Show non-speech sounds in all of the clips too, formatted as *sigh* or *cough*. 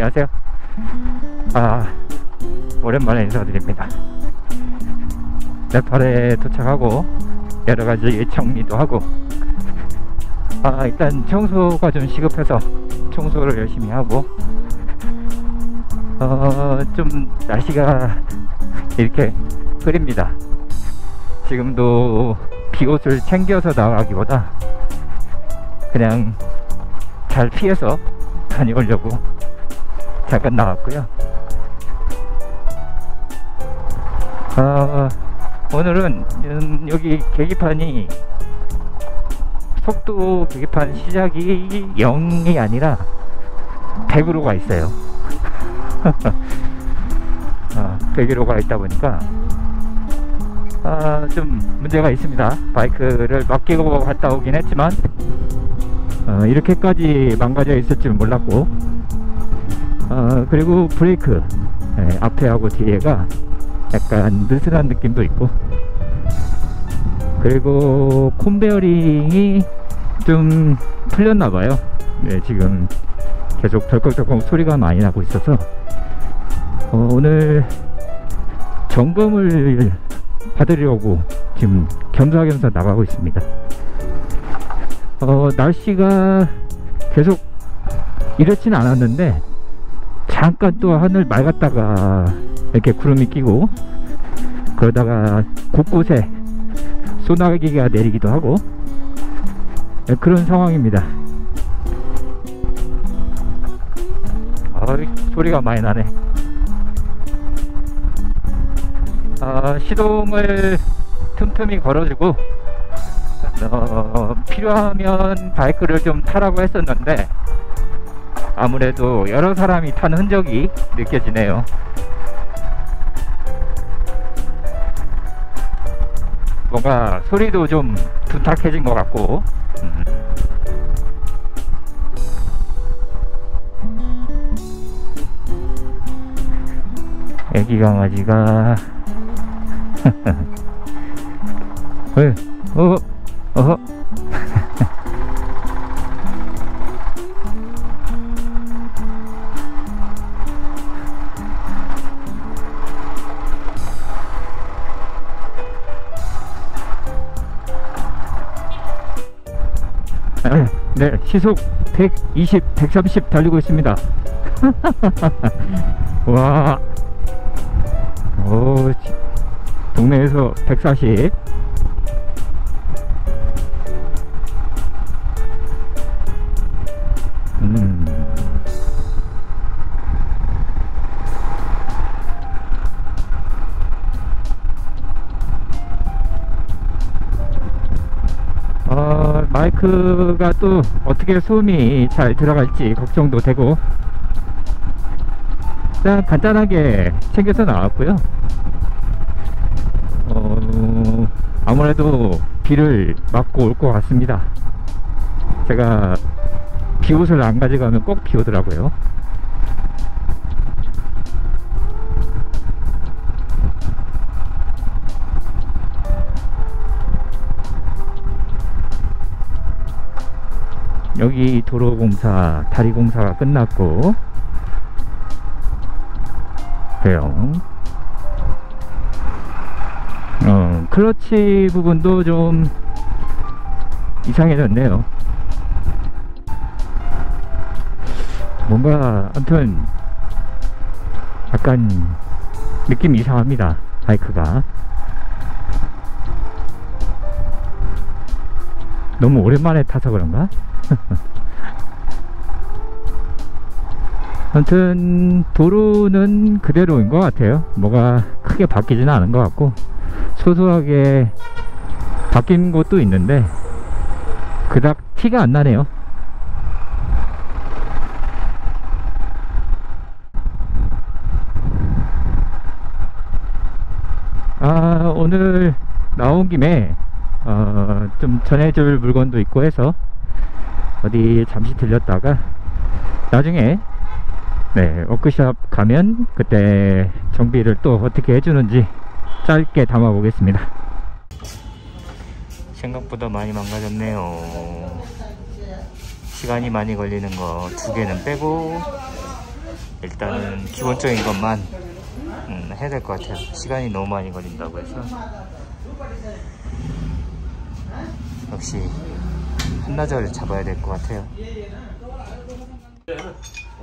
안녕하세요. 아, 오랜만에 인사드립니다. 네팔에 도착하고 여러 가지 정리도 하고 아, 일단 청소가 좀 시급해서 청소를 열심히 하고 어, 좀 날씨가 이렇게 흐립니다. 지금도 비옷을 챙겨서 나가기보다 그냥 잘 피해서 다녀오려고 잠깐 나왔고요. 어, 오늘은 음, 여기 계기판이 속도 계기판 시작이 0이 아니라 100으로 가 있어요. *laughs* 어, 100으로 가 있다 보니까 아, 좀 문제가 있습니다. 바이크를 맡기고 갔다 오긴 했지만 어, 이렇게까지 망가져 있을 줄 몰랐고 어, 그리고 브레이크 예, 앞에하고 뒤에가 약간 느슨한 느낌도 있고. 그리고 콤베어링이 좀 풀렸나봐요. 네, 지금 계속 덜컥덜컥 소리가 많이 나고 있어서. 어, 오늘 점검을 받으려고 지금 겸사겸사 나가고 있습니다. 어, 날씨가 계속 이렇지는 않았는데 잠깐 또 하늘 맑았다가 이렇게 구름이 끼고 그러다가 곳곳에 소나기가 내리기도 하고 네, 그런 상황입니다. 아 소리가 많이 나네. 아, 시동을 틈틈이 걸어주고 어, 필요하면 바이크를 좀 타라고 했었는데 아무래도 여러 사람이 탄 흔적이 느껴지네요 뭔가 소리도 좀 둔탁해진 것 같고 음. 애기 강아지가 왜? *laughs* 어? 어 네, 시속 120, 130 달리고 있습니다. *laughs* 와, 오, 동네에서 140. 음. 마이크가 또 어떻게 소음이 잘 들어갈지 걱정도 되고 일단 간단하게 챙겨서 나왔고요. 어, 아무래도 비를 맞고 올 것 같습니다. 제가 비옷을 안 가져가면 꼭 비 오더라고요 여기 도로공사 다리공사가 끝났고 대형. 어, 클러치 부분도 좀 이상해졌네요. 뭔가 아무튼 약간 느낌이 이상합니다 바이크가. 너무 오랜만에 타서 그런가? *laughs* 아무튼 도로는 그대로인 것 같아요. 뭐가 크게 바뀌지는 않은 것 같고 소소하게 바뀐 곳도 있는데 그닥 티가 안 나네요. 아 오늘 나온 김에 어, 좀 전해줄 물건도 있고 해서 어디 잠시 들렸다가 나중에 네 워크샵 가면 그때 정비를 또 어떻게 해주는지 짧게 담아 보겠습니다. 생각보다 많이 망가졌네요. 시간이 많이 걸리는 거 두 개는 빼고 일단은 기본적인 것만 음, 해야 될 것 같아요. 시간이 너무 많이 걸린다고 해서 역시 한나절 잡아야 될 것 같아요.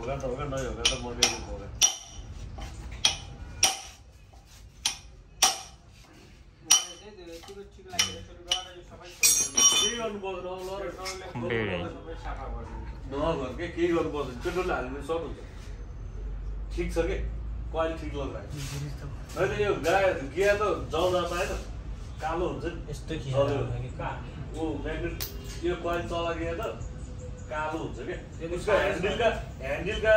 오간다 오간다 오간다 머리에 보래. के गर्नुपर्छ 콤베일에 नगर्के के गर्नुपर्छ पेट्रोल हाल्नु सक्नुहुन्छ ठिक छ कि क्वालिटी ठिक लगाएको होइन यो गाय गिया त जल्दा पाएन कालो हुन्छ नि यस्तो जल्यो। ऊ म्याग्नेट यो कोइल चला गया त कालो हुन्छ क्या उसको ह्यान्डलका ह्यान्डलका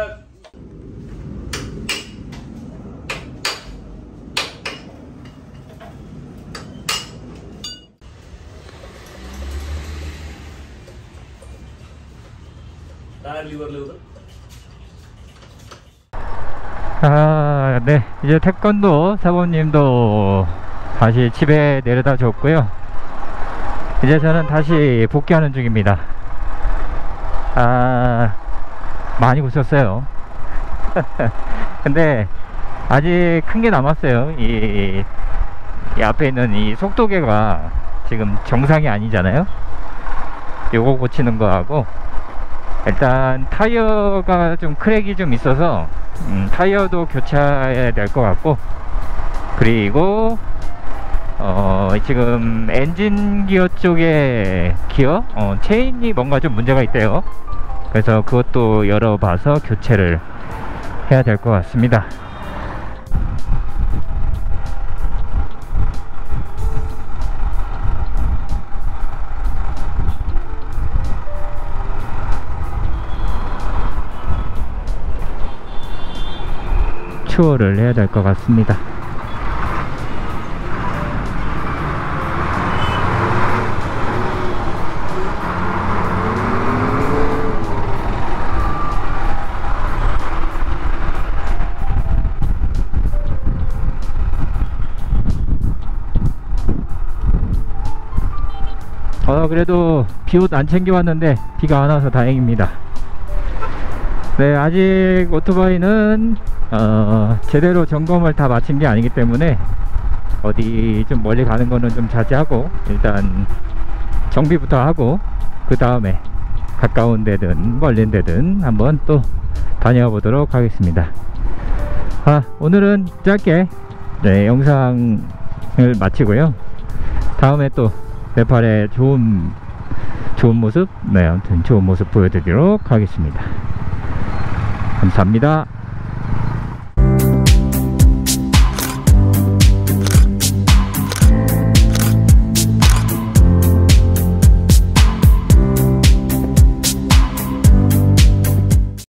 टायर लिभर ल्याउँदा 아, 네. 이제 태권도 사모님도 다시 집에 내려다 줬고요. 이제 저는 다시 복귀하는 중입니다. 아, 많이 웃었어요. *laughs* 근데 아직 큰 게 남았어요. 이, 이 앞에 있는 이 속도계가 지금 정상이 아니잖아요. 요거 고치는 거하고 일단 타이어가 좀 크랙이 좀 있어서 음, 타이어도 교체해야 될 것 같고 그리고 어, 지금 엔진 기어 쪽에 기어? 어, 체인이 뭔가 좀 문제가 있대요. 그래서 그것도 열어봐서 교체를 해야 될 것 같습니다. 추월을 해야 될 것 같습니다. 어 그래도 비옷 안 챙겨왔는데 비가 안 와서 다행입니다. 네, 아직 오토바이는 어, 제대로 점검을 다 마친 게 아니기 때문에 어디 좀 멀리 가는 거는 좀 자제하고 일단 정비부터 하고 그 다음에 가까운 데든 멀린 데든 한번 또 다녀와 보도록 하겠습니다. 아, 오늘은 짧게 네, 영상을 마치고요. 다음에 또 네팔의 좋은 좋은 모습, 네, 아무튼 좋은 모습 보여드리도록 하겠습니다. 감사합니다.